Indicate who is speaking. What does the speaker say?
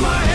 Speaker 1: my